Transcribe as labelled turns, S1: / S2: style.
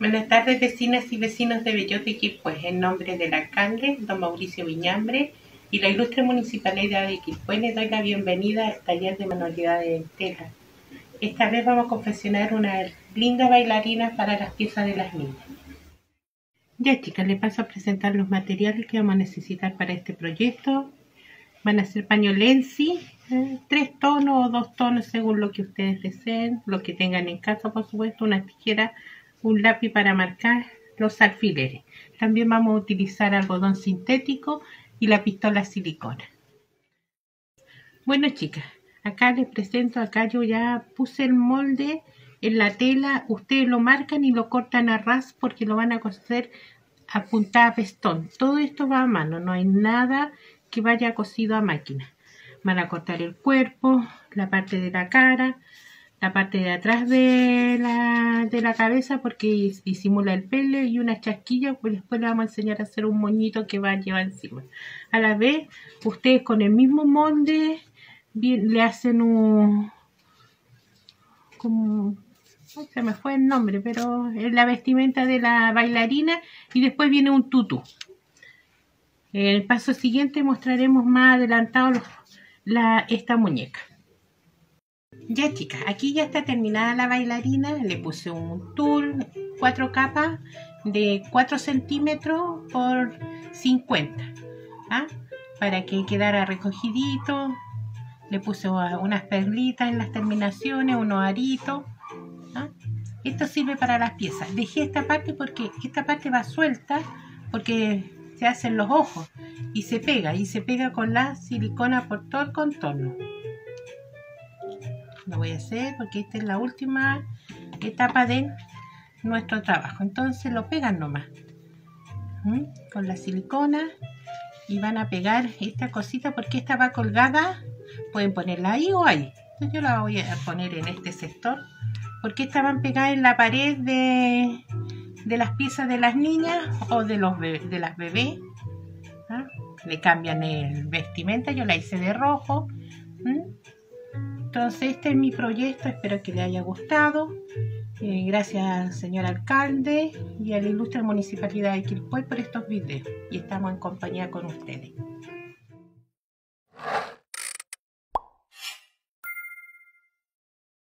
S1: Buenas tardes, vecinas y vecinos de Bellote Quilpué. En nombre del alcalde, don Mauricio Viñambre, y la ilustre municipalidad de Quilpué, les doy la bienvenida al taller de manualidades de tela. Esta vez vamos a confeccionar una linda bailarina para las piezas de las niñas. Ya chicas, les paso a presentar los materiales que vamos a necesitar para este proyecto. Van a ser pañolensi, eh, tres tonos o dos tonos según lo que ustedes deseen, lo que tengan en casa, por supuesto, una tijera, un lápiz para marcar los alfileres. También vamos a utilizar algodón sintético y la pistola silicona. Bueno chicas, acá les presento, acá yo ya puse el molde en la tela, ustedes lo marcan y lo cortan a ras porque lo van a coser a puntada a pestón. Todo esto va a mano, no hay nada que vaya cosido a máquina. Van a cortar el cuerpo, la parte de la cara, la parte de atrás de la, de la cabeza porque disimula el pelo y una chasquilla, pues después le vamos a enseñar a hacer un moñito que va a llevar encima. A la vez, ustedes con el mismo molde le hacen un... como se me fue el nombre, pero es la vestimenta de la bailarina y después viene un tutú. En el paso siguiente mostraremos más adelantado la, esta muñeca. Ya chicas, aquí ya está terminada la bailarina, le puse un tul, cuatro capas de 4 centímetros por 50, ¿ah? para que quedara recogidito, le puse unas perlitas en las terminaciones, unos aritos, esto sirve para las piezas. Dejé esta parte porque esta parte va suelta porque se hacen los ojos y se pega y se pega con la silicona por todo el contorno. Lo voy a hacer porque esta es la última etapa de nuestro trabajo. Entonces lo pegan nomás con la silicona y van a pegar esta cosita porque esta va colgada. Pueden ponerla ahí o ahí. yo la voy a poner en este sector porque estaban pegadas en la pared de, las piezas de las niñas o de, los de las bebés. ¿ah? Le cambian el vestimenta, yo la hice de rojo. Entonces este es mi proyecto, espero que le haya gustado. Eh, gracias señor alcalde y a la ilustre municipalidad de Quilpué por estos videos y estamos en compañía con ustedes.